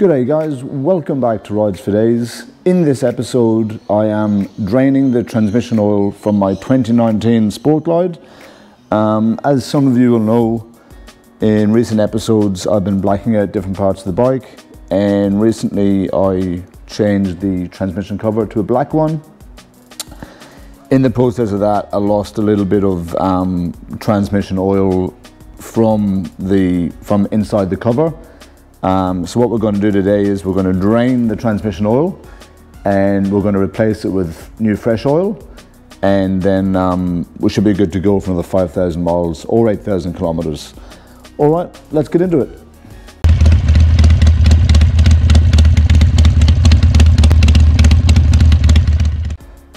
G'day guys, welcome back to Rides for Days. In this episode I am draining the transmission oil from my 2019 Sport Glide. Um, as some of you will know, in recent episodes I've been blacking out different parts of the bike and recently I changed the transmission cover to a black one. In the process of that I lost a little bit of um, transmission oil from the from inside the cover um, so what we're going to do today is we're going to drain the transmission oil and we're going to replace it with new fresh oil and then um, we should be good to go for another 5,000 miles or 8,000 kilometers. All right, let's get into it.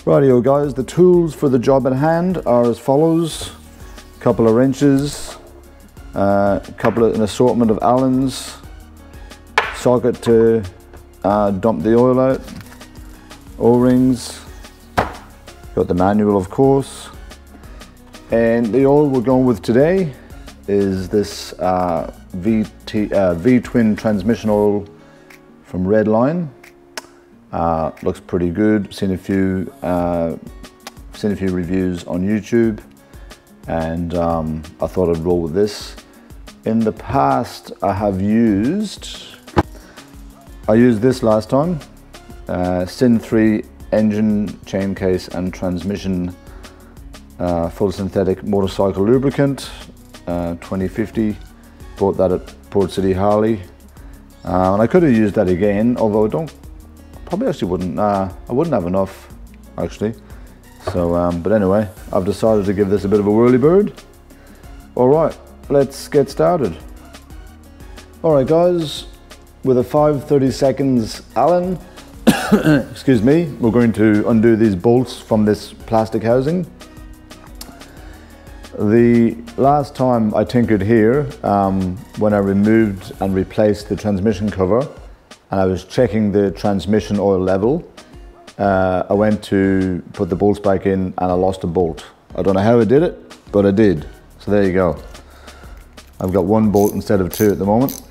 Rightio guys, the tools for the job at hand are as follows. A couple of wrenches, a uh, couple of an assortment of Allens, socket to uh, dump the oil out, O-rings, got the manual of course, and the oil we're going with today is this uh, uh, V-twin transmission oil from Redline. Uh, looks pretty good. Seen a few, uh, seen a few reviews on YouTube, and um, I thought I'd roll with this. In the past, I have used I used this last time, uh, Syn 3 engine, chain case and transmission uh, full synthetic motorcycle lubricant, uh, 2050. Bought that at Port City Harley. Uh, and I could have used that again, although I don't, probably actually wouldn't, I wouldn't have enough actually. So, um, but anyway, I've decided to give this a bit of a whirly bird. All right, let's get started. All right guys, with a 530 seconds Allen, excuse me, we're going to undo these bolts from this plastic housing. The last time I tinkered here, um, when I removed and replaced the transmission cover, and I was checking the transmission oil level, uh, I went to put the bolts back in and I lost a bolt. I don't know how I did it, but I did. So there you go. I've got one bolt instead of two at the moment.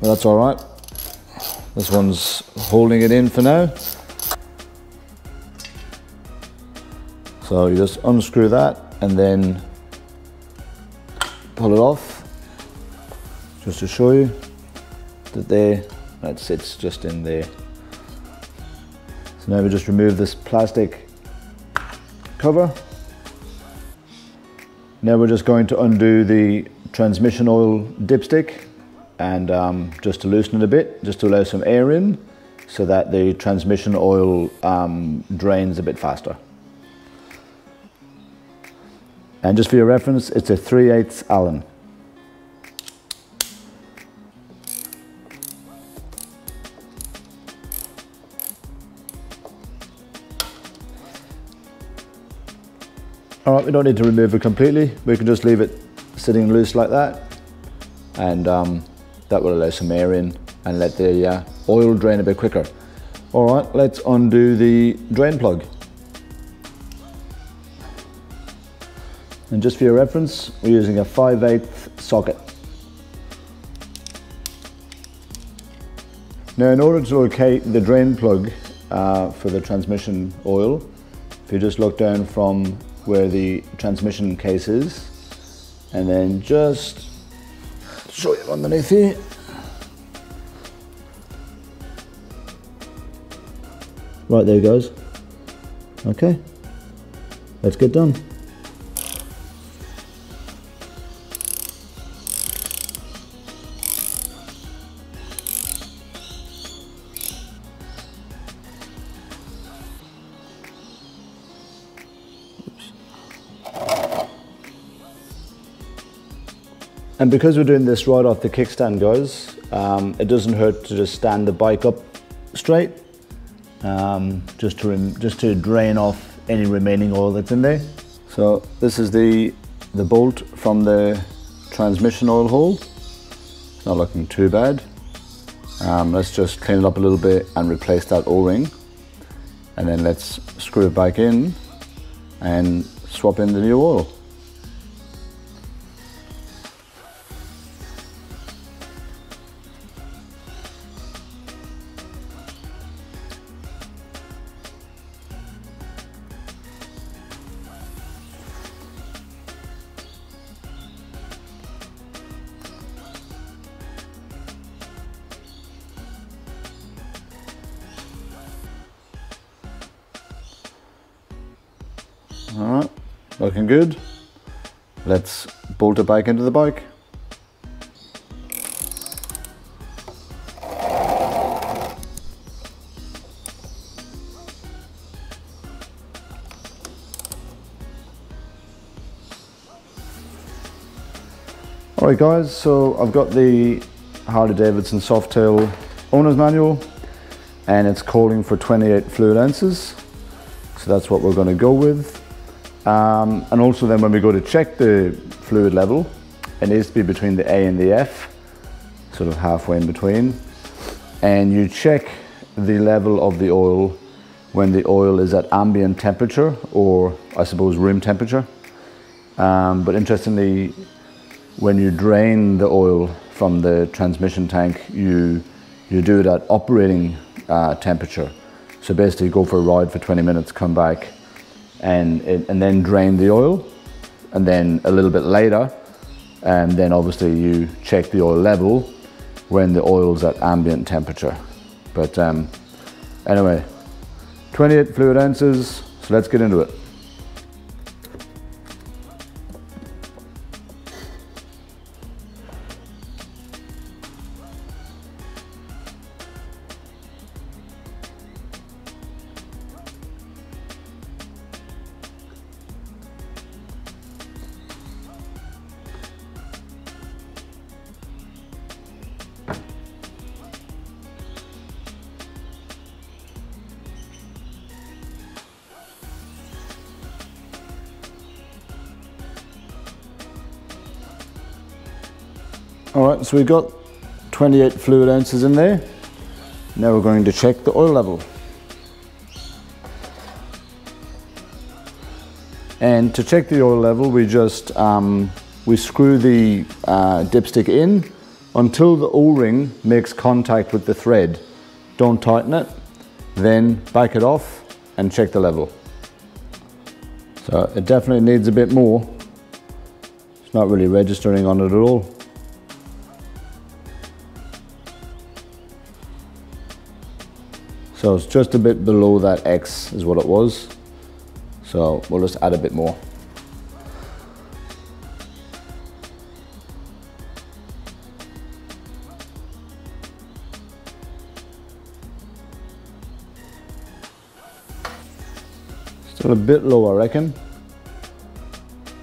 That's all right. This one's holding it in for now. So you just unscrew that and then pull it off just to show you that there, that sits just in there. So now we just remove this plastic cover. Now we're just going to undo the transmission oil dipstick and um, just to loosen it a bit, just to allow some air in so that the transmission oil um, drains a bit faster. And just for your reference, it's a 3 8 Allen. All right, we don't need to remove it completely. We can just leave it sitting loose like that. And um, that will allow some air in and let the uh, oil drain a bit quicker. All right, let's undo the drain plug. And just for your reference, we're using a 5 8 socket. Now in order to locate the drain plug uh, for the transmission oil, if you just look down from where the transmission case is, and then just show you underneath here. Right, there goes. Okay, let's get done. And because we're doing this right off the kickstand guys, um, it doesn't hurt to just stand the bike up straight, um, just, to just to drain off any remaining oil that's in there. So this is the, the bolt from the transmission oil hole. It's not looking too bad. Um, let's just clean it up a little bit and replace that O-ring. And then let's screw it back in and swap in the new oil. Looking good. Let's bolt it back into the bike. Alright guys, so I've got the Harley Davidson Softail owner's manual and it's calling for 28 fluid ounces. So that's what we're going to go with. Um, and also then when we go to check the fluid level, it needs to be between the A and the F, sort of halfway in between. And you check the level of the oil when the oil is at ambient temperature or I suppose room temperature. Um, but interestingly, when you drain the oil from the transmission tank, you, you do it at operating uh, temperature. So basically go for a ride for 20 minutes, come back and, and then drain the oil. And then a little bit later, and then obviously you check the oil level when the oil's at ambient temperature. But um, anyway, 28 fluid ounces, so let's get into it. All right, so we've got 28 fluid ounces in there. Now we're going to check the oil level. And to check the oil level, we just um, we screw the uh, dipstick in until the O-ring makes contact with the thread. Don't tighten it, then back it off and check the level. So it definitely needs a bit more. It's not really registering on it at all. So it's just a bit below that X is what it was. So we'll just add a bit more. Still a bit low, I reckon.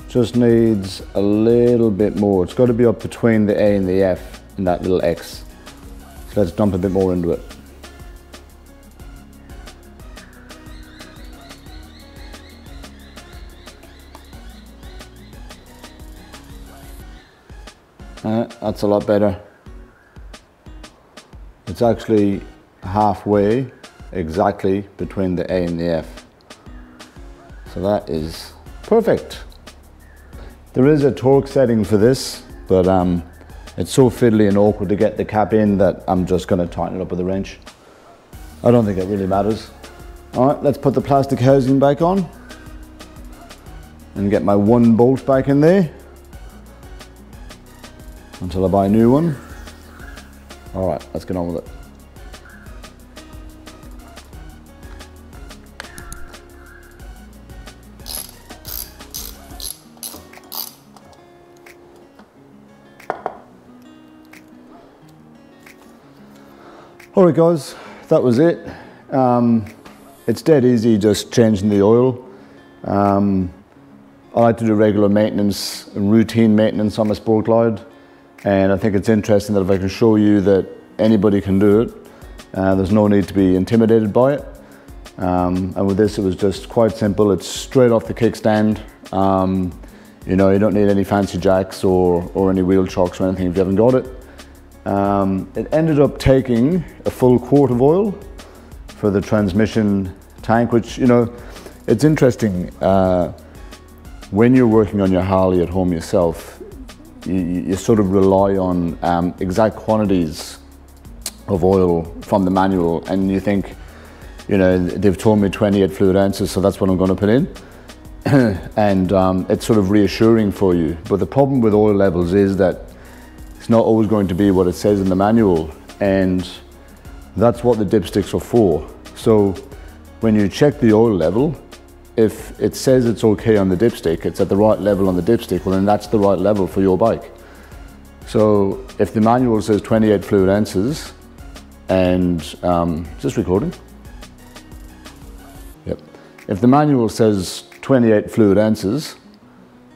Just needs a little bit more. It's got to be up between the A and the F in that little X. So let's dump a bit more into it. Uh, that's a lot better. It's actually halfway exactly between the A and the F. So that is perfect. There is a torque setting for this, but um, it's so fiddly and awkward to get the cap in that I'm just gonna tighten it up with a wrench. I don't think it really matters. All right, let's put the plastic housing back on and get my one bolt back in there until I buy a new one. All right, let's get on with it. All right guys, that was it. Um, it's dead easy just changing the oil. Um, I like to do regular maintenance and routine maintenance on my Sport Glide. And I think it's interesting that if I can show you that anybody can do it, uh, there's no need to be intimidated by it. Um, and with this, it was just quite simple. It's straight off the kickstand. Um, you know, you don't need any fancy jacks or, or any wheel chocks or anything if you haven't got it. Um, it ended up taking a full quart of oil for the transmission tank, which, you know, it's interesting. Uh, when you're working on your Harley at home yourself, you, you sort of rely on um, exact quantities of oil from the manual and you think, you know, they've told me 28 fluid ounces, so that's what I'm going to put in. and um, it's sort of reassuring for you. But the problem with oil levels is that it's not always going to be what it says in the manual. And that's what the dipsticks are for. So when you check the oil level, if it says it's okay on the dipstick, it's at the right level on the dipstick, well then that's the right level for your bike. So if the manual says 28 fluid ounces and, um, is this recording? Yep. If the manual says 28 fluid ounces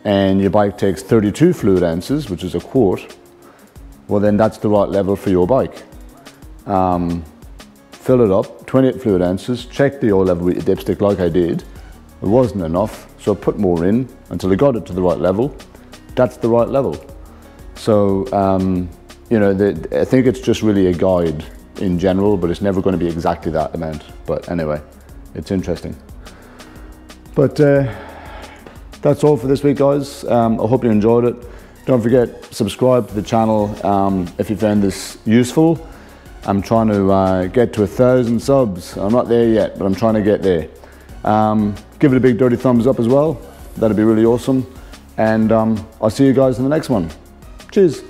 and your bike takes 32 fluid ounces, which is a quart, well then that's the right level for your bike. Um, fill it up, 28 fluid ounces, check the oil level with your dipstick like I did. It wasn't enough, so I put more in until I got it to the right level. That's the right level. So, um, you know, the, I think it's just really a guide in general, but it's never going to be exactly that amount. But anyway, it's interesting. But uh, that's all for this week, guys. Um, I hope you enjoyed it. Don't forget, subscribe to the channel um, if you found this useful. I'm trying to uh, get to a thousand subs. I'm not there yet, but I'm trying to get there. Um, give it a big dirty thumbs up as well. That'd be really awesome. And um, I'll see you guys in the next one. Cheers.